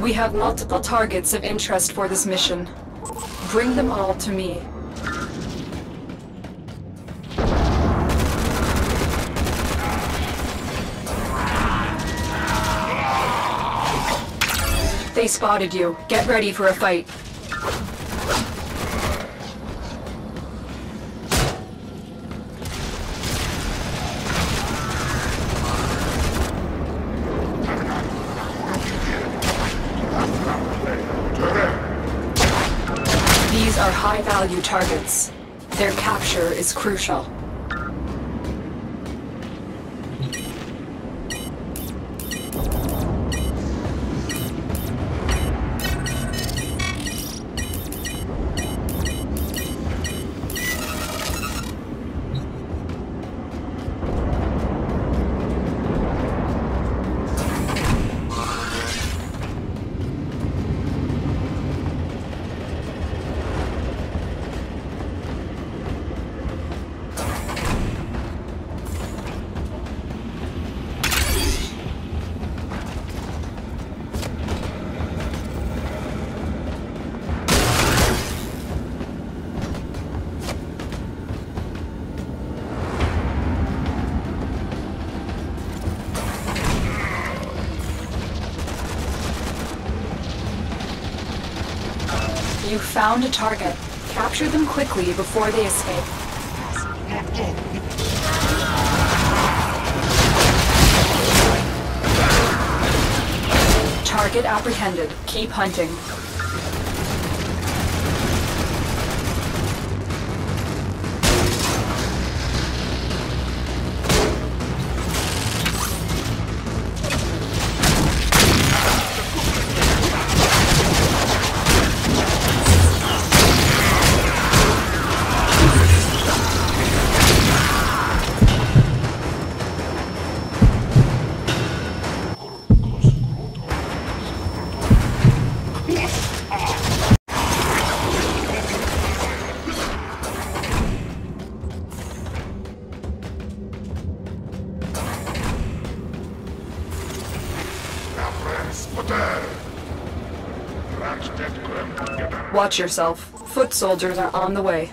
We have multiple targets of interest for this mission. Bring them all to me. They spotted you. Get ready for a fight. Are high-value targets. Their capture is crucial. You found a target. Capture them quickly before they escape. Target apprehended. Keep hunting. Watch yourself. Foot soldiers are on the way.